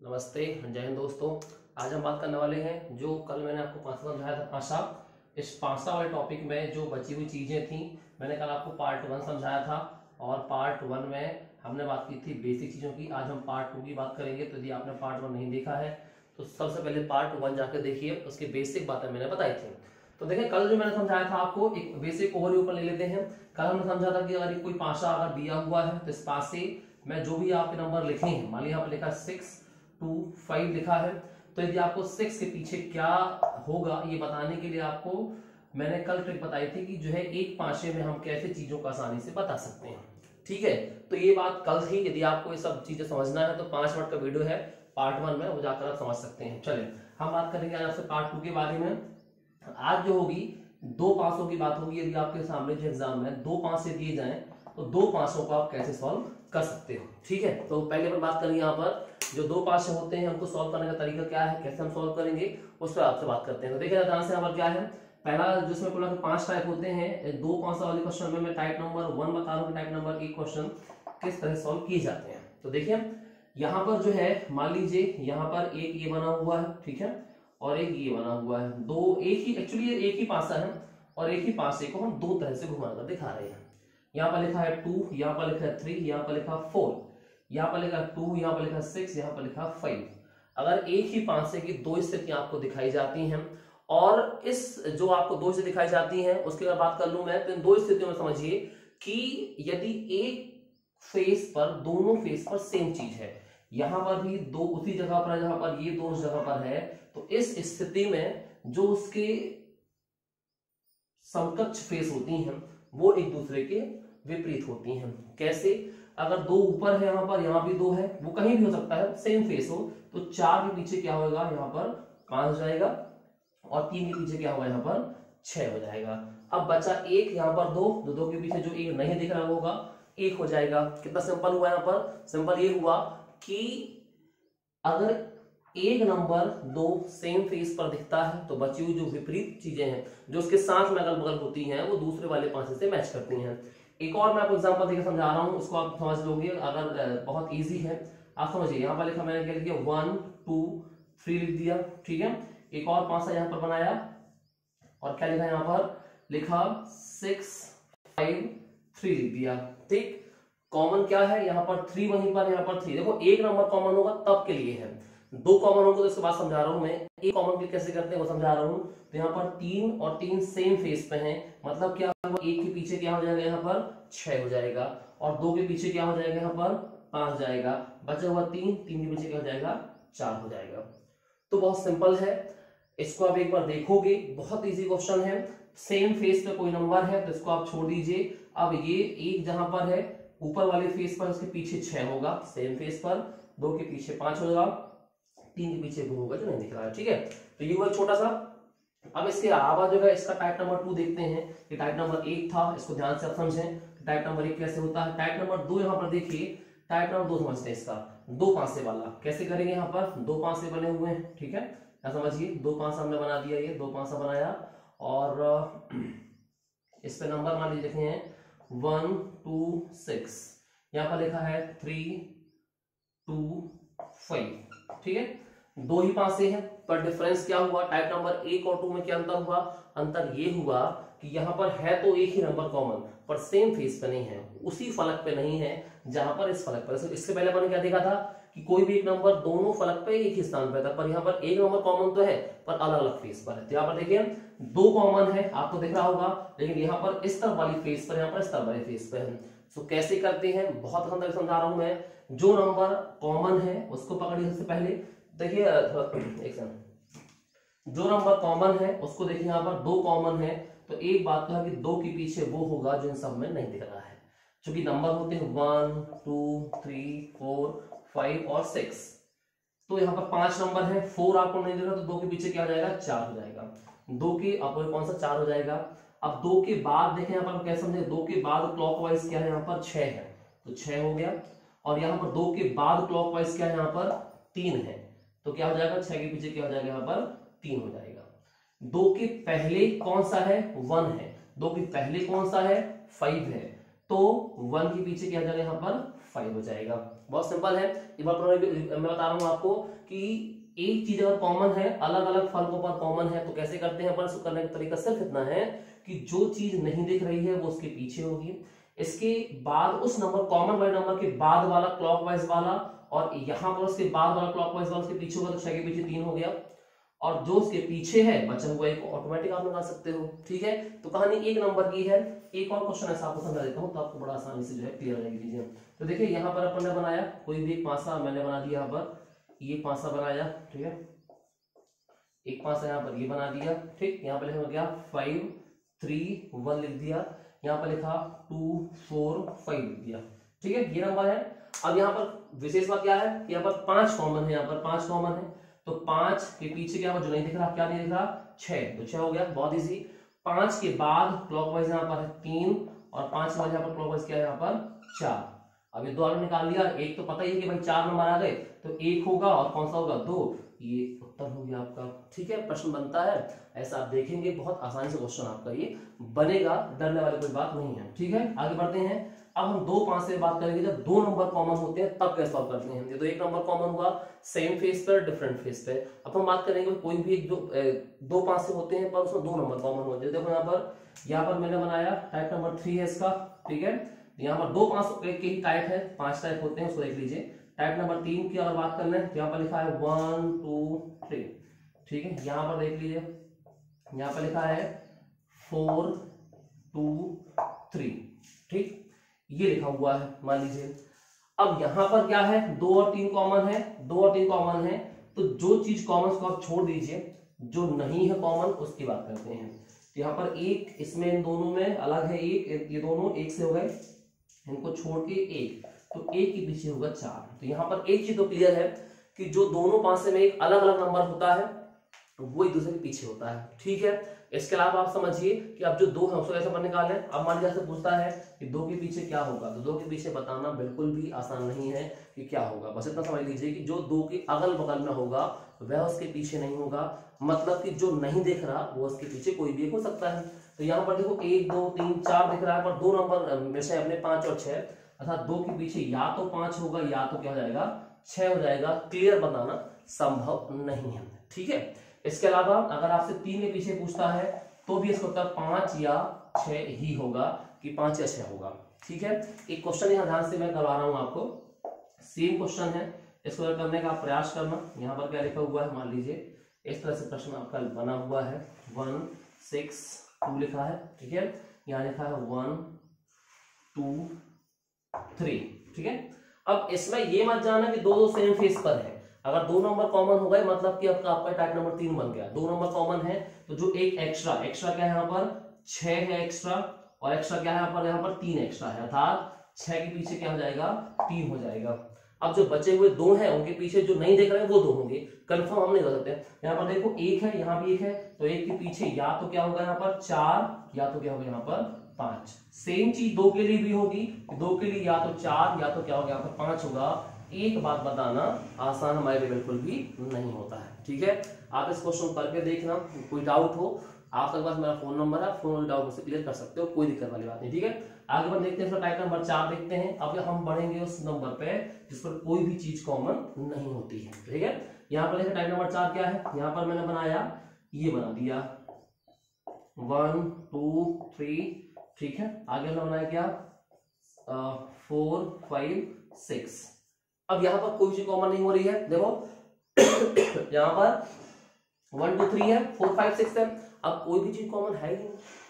नमस्ते, जय हिंद दोस्तों। आज हम बात करने वाले हैं जो कल मैंने आपको पांचवा समझाया था पांचा इस पांचा वाले टॉपिक में जो बची हुई चीज़ें थी, मैंने कल आपको पार्ट वन समझाया था और पार्ट वन में हमने बात की थी बेसिक चीज़ों की। आज हम पार्ट टू की बात करेंगे तो यदि आपने पार्ट वन नहीं देखा है तो सबसे पहले पार्ट वन जाकर देखिए, उसकी बेसिक बातें मैंने बताई थी। तो देखिए, कल जो मैंने समझाया था आपको, एक बेसिक ओवरव्यू पर ले लेते हैं। कल हमने समझा था कि अगर कोई पाशा अगर दिया हुआ है तो इस पास से मैं जो भी आपके नंबर लिखे हैं, मान यहाँ पर लिखा सिक्स टू फाइव लिखा है। तो यदि आपको सिक्स के पीछे क्या होगा, ये बताने के लिए आपको, मैंने कल ट्रिक बताई थी कि जो है एक पाशे में हम कैसे चीज़ों को आसानी से बता सकते हैं। ठीक है? तो ये बात कल थी। यदि आपको ये सब चीज़ें समझना है तो पाँच मिनट का वीडियो है। पार्ट वन में वो जाकर आप समझ सकते हैं। चले हम बात करेंगे आज आपसे पार्ट टू के बारे में। आज जो होगी, दो पासों की बात होगी। यदि आपके सामने जो एग्ज़ाम है, दो पाँच से दिए जाए तो दो पाँचों को आप कैसे सॉल्व कर सकते हो? ठीक है? तो पहले पर बात करेंगे यहाँ पर। जो दो पास होते हैं, उनको सॉल्व करने का तरीका क्या है, कैसे हम सॉल्व करेंगे, उस पर आपसे बात करते हैं। तो देखिए ध्यान से यहाँ पर क्या है? पहला, जिसमें बोला पाँच टाइप होते हैं, दो पाँच वाले क्वेश्चन में मैं टाइप नंबर वन बता रहा हूँ टाइप नंबर एक क्वेश्चन किस तरह सॉल्व किए जाते हैं। तो देखिए, यहाँ पर जो है, मान लीजिए, यहाँ पर एक ये बना हुआ है, ठीक है? और एक ये बना हुआ है। दो, एक ही एक्चुअली एक ही पासा है, और एक ही पासे को हम दो तरह से घुमाकर दिखा रहे हैं। यहाँ पर लिखा है टू यहाँ पर लिखा है थ्री यहाँ पर लिखा है फोर यहाँ पर लिखा टू यहाँ पर लिखा सिक्स यहाँ पर लिखा फाइव अगर एक ही पांचे की दो स्थितियाँ आपको दिखाई जाती हैं, और इस जो आपको दो से दिखाई जाती हैं, उसकी अगर बात कर लू मैं तो इन दो स्थितियों में समझिए कि यदि एक फेस पर, दोनों फेस पर सेम चीज़ है, यहाँ पर भी दो उसी जगह पर जहाँ पर ये दो जगह पर है तो इस स्थिति में जो उसके समकक्ष फेस होती हैं, वो एक दूसरे के विपरीत होती हैं। कैसे? अगर दो ऊपर है यहाँ पर, यहाँ भी दो है, वो कहीं भी हो सकता है सेम फेस हो तो चार के पीछे क्या होगा यहाँ पर पाँच जाएगा और तीन के पीछे क्या होगा? यहाँ पर छह हो जाएगा। अब बचा एक, यहाँ पर दो दो दो के पीछे जो एक नहीं दिख रहा होगा, एक हो जाएगा। कितना सिंपल हुआ यहाँ पर? सिंपल ये हुआ कि अगर एक नंबर दो सेम फेस पर दिखता है तो बची हुई जो विपरीत चीज़ें हैं, जो उसके साथ में अगल बगल होती हैं, वो दूसरे वाले पाँच से मैच करती हैं। एक और मैं आपको एग्ज़ाम्पल देकर समझा रहा हूँ, उसको आप समझ लोगे, अगर बहुत ईजी है। आप समझिए, यहाँ पर लिखा मैंने क्या लिख दिया वन टू थ्री लिख दिया, ठीक है? एक और पाँच यहाँ पर बनाया, और क्या लिखा यहाँ पर? लिखा सिक्स फाइव थ्री लिख दिया, ठीक? कॉमन क्या है? यहाँ पर थ्री वहीं पर, यहाँ पर थ्री देखो, एक नंबर कॉमन होगा, तब के लिए है। दो कॉमन होगा तो इसके बाद समझा रहा हूँ मैं। एक कॉमन के कैसे करते हैं वो समझा रहा हूँ। तो यहाँ पर तीन और तीन सेम फेस पे हैं। मतलब क्या होगा एक के पीछे क्या हो जाएगा यहाँ पर? छह हो जाएगा। और दो के पीछे क्या हो जाएगा यहाँ पर? पाँच जाएगा। बचा हुआ तीन तीन के पीछे क्या हो जाएगा? चार हो जाएगा। तो बहुत सिंपल है। इसको आप एक बार देखोगे। बहुत इजी क्वेश्चन है। सेम फेस पे कोई नंबर है तो इसको आप छोड़ दीजिए। अब ये एक जहाँ पर है, ऊपर वाले फेस पर उसके पीछे छह होगा। सेम फेस पर। दो के पीछे पाँच होगा। तीन के पीछे होगा जो नहीं दिख रहा है। ठीक है? तो ये हुआ छोटा सा। अब इसके अलावा जो है, इसका टाइप नंबर टू देखते हैं। कि टाइप नंबर एक था, इसको ध्यान से आप समझें। टाइप नंबर एक कैसे होता है? टाइप नंबर दो यहाँ पर देखिए। टाइप नंबर दो समझते हैं इसका। दो पांसे वाला। कैसे करेंगे यहाँ पर? दो पांसे बने हुए हैं, ठीक है? क्या समझिए, दो पांसा हमने बना दिया ये, दो पांसा बनाया। और, इस पे नंबर मान लीजिए लिखे हैं वन टू सिक्स यहाँ पर लिखा है थ्री टू फाइव ठीक है? दो ही पासे हैं, पर डिफरेंस क्या हुआ? टाइप नंबर एक और टू में क्या अंतर हुआ? अंतर ये हुआ कि यहाँ पर है तो एक ही नंबर कॉमन पर सेम फेस पे नहीं है, उसी फलक पे नहीं है जहाँ पर इस फलक पर इससे पहले मैंने क्या देखा था कि कोई भी एक नंबर दोनों फलक पे एक ही स्थान पे था, पर यहाँ पर एक नंबर कॉमन तो है, पर अलग अलग फेस पर है। तो यहाँ पर देखिए, दो कॉमन है, आपको दिख रहा होगा, लेकिन यहाँ पर इस तरफ़ वाली फेस पर, यहाँ पर इस तरफ़ वाली फेस पर है। तो कैसे करते हैं? बहुत समझा रहा हूँ मैं। जो नंबर कॉमन है, उसको पकड़िए सबसे पहले। देखिए एक सेकंड जो नंबर कॉमन है, उसको देखिए यहाँ पर दो कॉमन है तो एक बात तो है कि दो के पीछे वो होगा जो इन सब में नहीं दिख रहा है। क्योंकि नंबर होते हैं one two three four five और सिक्स तो यहाँ पर पाँच नंबर है फोर आपको नहीं दिख रहा तो दो के पीछे क्या हो जाएगा? चार हो जाएगा। दो के आपको कौन सा चार हो जाएगा? अब दो के बाद देखें यहाँ पर कैसे समझे दो के बाद क्लॉकवाइज क्या है यहाँ पर? छह है। तो छह हो गया। और यहाँ पर दो के बाद क्लॉकवाइज क्या है यहाँ पर? तीन है। तो क्या हो जाएगा? छह के पीछे क्या हो जाएगा? यहाँ पर तीन हो जाएगा। दो के पहले कौन सा है? वन है। दो के पहले कौन सा है? फाइव है। तो वन के पीछे क्या जाएगा? यहाँ पर फाइव हो जाएगा। बहुत सिंपल है। एक बार मैं बता रहा हूँ आपको कि एक चीज़ अगर कॉमन है अलग अलग फर्कों पर कॉमन है तो कैसे करते हैं अपन? करने का तरीका सिर्फ़ इतना है कि जो चीज़ नहीं दिख रही है, वो उसके पीछे होगी। इसके बाद, उस नंबर कॉमन वाले नंबर के बाद वाला क्लॉकवाइज वाला और यहाँ पर उसके बाद वाला क्लॉकवाइज वाला उसके पीछे होगा तो छह के पीछे तीन हो गया। और जो उसके पीछे है, बचा हुआ एक ऑटोमेटिक आप लगा सकते हो, ठीक है? तो कहानी एक नंबर की है। एक और क्वेश्चन ऐसा आपको समझा देता हूँ तो आपको बड़ा आसानी से जो है क्लियर रहेगी लीजिए तो देखिए, यहाँ पर अपन ने बनाया, कोई भी एक पासा मैंने बना दिया यहाँ पर। ये पासा बनाया, ठीक है? एक पासा यहाँ पर ये बना दिया, ठीक? यहाँ पर लिखा गया फाइव थ्री वन लिख दिया। यहाँ पर लिखा टू फोर फाइव लिख दिया, ठीक है? ये नंबर है अब यहाँ पर विशेष बात क्या है कि यहाँ पर पाँच कॉमन है, यहाँ पर पाँच कॉमन है। तो पाँच के पीछे क्या जो नहीं दिख रहा, क्या नहीं दिख रहा? छह। तो छह हो गया, बहुत इजी पाँच के बाद क्लॉकवाइज यहाँ पर है तीन और पाँच के बाद यहाँ पर क्लॉकवाइज क्या है? यहाँ पर चार। अब ये दो आपने निकाल लिया, एक तो पता ही है कि भाई चार नंबर आ गए तो एक होगा और कौन सा होगा? दो। ये उत्तर हो गया आपका। ठीक है, प्रश्न बनता है। ऐसा आप देखेंगे, बहुत आसानी से क्वेश्चन आपका ये बनेगा। डरने वाली कोई बात नहीं है। ठीक है, आगे बढ़ते हैं। अब हम दो पाँच से बात करेंगे, जब दो नंबर कॉमन होते हैं, तब कैसे सॉल्व करते हैं तो एक नंबर कॉमन हुआ सेम फेस पर डिफरेंट फेस पे। अब हम बात करेंगे कोई भी एक दो दो पाँच से होते हैं, पर उसमें दो नंबर कॉमन होते हैं देखो यहाँ पर यहाँ पर मैंने बनाया टाइप नंबर थ्री है इसका, ठीक है? यहाँ पर दो पाँच के ही टाइप है, पाँच टाइप होते हैं, उसको देख लीजिए। टाइप नंबर तीन की अगर बात कर लें तो यहाँ पर लिखा है वन टू थ्री ठीक है? यहाँ पर देख लीजिए, यहाँ पर लिखा है फोर टू थ्री ठीक? ये लिखा हुआ है, मान लीजिए। अब यहाँ पर क्या है? दो और तीन कॉमन है, दो और तीन कॉमन है। तो जो चीज़ कॉमन को आप छोड़ दीजिए, जो नहीं है कॉमन उसकी बात करते हैं। तो यहाँ पर एक, इसमें इन दोनों में अलग है एक, ये दोनों एक से हो गए। इनको छोड़ के एक तो एक के पीछे होगा चार। तो यहाँ पर एक चीज़ तो क्लियर है कि जो दोनों पासे में एक अलग अलग नंबर होता है वो एक दूसरे के पीछे होता है। ठीक है? इसके अलावा आप समझिए कि अब जो दो है, उसको कैसे निकाले? अब मान लीजिए पूछता है कि दो के पीछे क्या होगा? तो दो के पीछे बताना बिल्कुल भी आसान नहीं है कि क्या होगा। बस इतना समझ लीजिए कि जो दो के अगल बगल में होगा, वह उसके पीछे नहीं होगा। मतलब कि जो नहीं देख रहा, वो उसके पीछे कोई भी हो सकता है। तो यहाँ पर देखो, एक, दो, तीन, चार दिख रहा है, पर दो नंबर से अपने पाँच और छह। अर्थात दो के पीछे या तो पाँच होगा, या तो क्या हो जाएगा? छह हो जाएगा। क्लियर बताना संभव नहीं है। ठीक है? इसके अलावा अगर आपसे तीन के पीछे पूछता है तो भी इसका उत्तर पाँच या छह ही होगा कि पाँच या छह होगा। ठीक है? एक क्वेश्चन यहाँ ध्यान से मैं करवा रहा हूँ आपको। सेम क्वेश्चन है। इसको करने का प्रयास करना, यहाँ पर क्या लिखा हुआ है? मान लीजिए, इस तरह से प्रश्न आपका बना हुआ है। वन सिक्स टू लिखा है। ठीक है? यहाँ लिखा है वन टू थ्री ठीक है? अब इसमें ये मत जाना कि दो दो सेम फेस पर है। अगर दो नंबर कॉमन हो गए मतलब कि आपका आपका टाइप नंबर तीन बन गया। दो नंबर कॉमन है तो जो एक एक्स्ट्रा एक्स्ट्रा क्या है यहाँ पर? छह है एक्स्ट्रा और एक्स्ट्रा क्या है यहाँ पर? यहाँ पर तीन एक्स्ट्रा है, अर्थात छह के पीछे क्या हो जाएगा? तीन हो जाएगा। अब जो बचे हुए दो हैं, उनके पीछे जो नहीं देख रहे हैं वो दो होंगे। कंफर्म हम नहीं कर सकते। यहाँ पर देखो, एक है, यहाँ भी एक है तो एक के पीछे या तो क्या होगा यहाँ पर? चार, या तो क्या होगा यहाँ पर? पाँच। सेम चीज़ दो के लिए भी होगी दो के लिए या तो चार, या तो क्या होगा यहाँ पर? पाँच होगा। एक बात बताना आसान हमारे लिए बिल्कुल भी नहीं होता है, ठीक है? आप इस क्वेश्चन करके देखना, कोई डाउट हो, आप तक पास मेरा फ़ोन नंबर है फ़ोन डाउट मुझसे क्लियर कर सकते हो, कोई दिक्कत वाली बात नहीं, ठीक है? आगे बढ़ देखते हैं टाइप नंबर चार देखते हैं। अब हम बढ़ेंगे उस नंबर पे जिस पर कोई भी चीज़ कॉमन नहीं होती है, ठीक है? यहाँ पर देखिए टाइप नंबर चार क्या है? यहाँ पर मैंने बनाया, ये बना दिया। वन टू थ्री ठीक है? आगे हमने बनाया क्या? फोर फाइव सिक्स अब यहाँ पर कोई चीज़ कॉमन नहीं हो रही है। देखो, यहाँ पर वन टू थ्री है फोर फाइव सिक्स है। अब कोई भी चीज़ कॉमन है ही नहीं।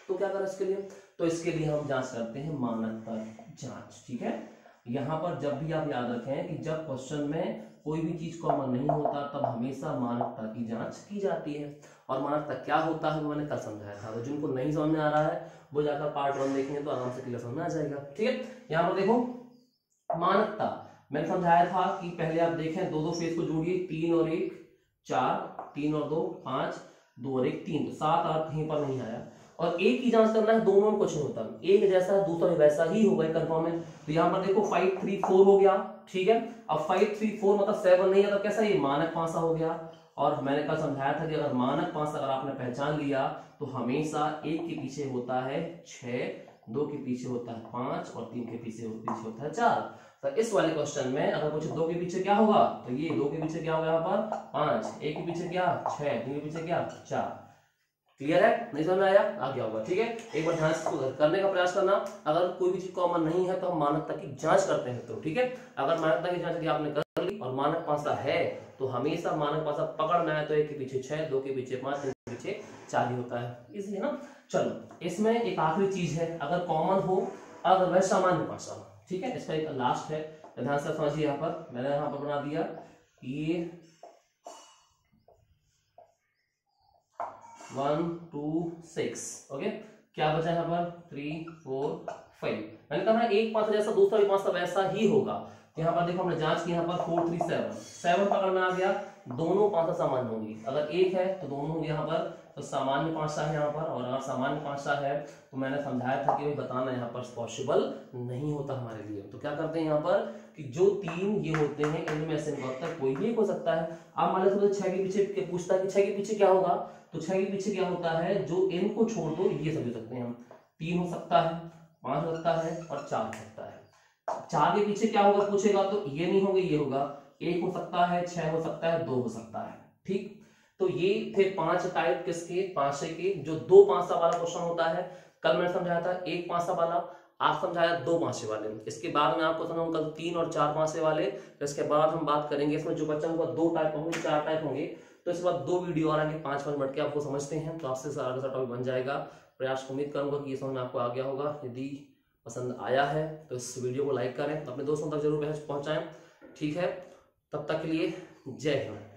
तो क्या करें इसके लिए? तो इसके लिए हम जाँच करते हैं मानक पर जाँच, ठीक है? यहाँ पर जब भी आप याद रखें कि जब क्वेश्चन में कोई भी चीज़ कॉमन नहीं होता, तब हमेशा मानकता की जाँच की जाती है। और मानकता क्या होता है मैंने कल समझाया था। तो जिनको नहीं समझ में आ रहा है, वो जाकर पार्ट वन देखेंगे तो आराम से क्लियर समझ में आ जाएगा, ठीक है? यहाँ पर देखो, मानकता। मैंने समझाया था कि पहले आप देखें, दो दो फेस को जोड़िए, तीन और एक, चार, तीन और दो, पाँच, दो और एक, तीन। तो सात आठ कहीं पर नहीं आया। और एक की जाँच करना है, दोनों में कुछ नहीं होता। एक जैसा है दूसरा वैसा ही होगा कंफर्म है। तो यहाँ पर देखो फाइव थ्री फोर हो गया, ठीक है? अब फाइव थ्री फोर मतलब सेवन नहीं है तो कैसा ये मानक पांसा हो गया? और मैंने कल समझाया था कि अगर मानक पांसा अगर आपने पहचान लिया तो हमेशा एक के पीछे होता है छ दो के पीछे होता है पाँच और तीन के पीछे पीछे होता है चार। तो इस वाले क्वेश्चन में अगर पूछे दो के पीछे क्या होगा तो ये दो के पीछे क्या होगा यहाँ पर? पाँच। एक के पीछे क्या? छह। तीन के पीछे क्या? चार। क्लियर है? नहीं समझ में आया? आ गया होगा, ठीक है? एक बार ध्यान से करने का प्रयास करना। अगर कोई भी चीज़ कॉमन नहीं है तो हम मानकता की जाँच करते हैं तो ठीक है? अगर मानकता की जाँच आपने कर ली और मानक पासा है तो हमेशा मानक पासा पकड़ना है तो एक के पीछे छह, दो के पीछे पाँच, तीन के पीछे चार ही होता है। इसलिए ना? चलो, इसमें एक आखिरी चीज़ है। अगर कॉमन हो, अगर वह सामान्य पासा ठीक है, इसका एक लास्ट है। ध्यान से समझिए यहाँ पर मैंने यहाँ पर बना दिया ये वन टू सिक्स ओके क्या बचा यहाँ पर? थ्री फोर फाइव मैंने कहा एक पाँच जैसा, दूसरा भी पाँच वैसा ही होगा। यहाँ पर देखो, हमने जाँच की, यहाँ पर फोर थ्री सेवन सेवन पकड़ में आ गया, दोनों पाँच सामान्य होंगी। अगर एक है तो दोनों होंगे यहाँ पर तो सामान्य पांचसा है यहाँ पर, और अगर सामान्य पांचसा है तो मैंने समझाया था कि भाई बताना यहाँ पर पॉसिबल नहीं होता हमारे लिए। तो क्या करते हैं यहाँ पर कि जो तीन ये होते हैं इनमें से कोई भी हो सकता है। आप मान लो छह के पीछे पूछता है कि छह के पीछे क्या होगा? तो छह के पीछे क्या होता है? जो एन को छोड़ दो ये समझ सकते हैं हम। तीन हो सकता है, पाँच हो सकता है, और चार हो सकता है। चार के पीछे क्या होगा, पूछेगा तो ये नहीं होगा, ये होगा। एक हो सकता है, छह हो सकता है, दो हो सकता है। ठीक? तो ये थे पाँच टाइप किसके? पाँच के, जो दो पाँच वाला क्वेश्चन होता है, कल मैंने समझाया था, एक पाँच वाला, आप समझाया दो पांचे वाले। इसके बाद में आपको समझाऊँगा कल तीन और चार पांचे वाले तो इसके बाद हम बात करेंगे, इसमें जो बच्चा होगा दो टाइप होंगे, चार टाइप होंगे। तो इसके बाद दो वीडियो और आगे पाँच पाँच मिनट के आपको समझते हैं तो आपसे सारा सा टॉपिक बन जाएगा। प्रयास उम्मीद करूँगा कि ये समझ में आपको आ गया होगा। यदि पसंद आया है तो इस वीडियो को लाइक करें, अपने दोस्तों तक ज़रूर पहुंचाएँ, ठीक है? तब तक के लिए जय हिंद।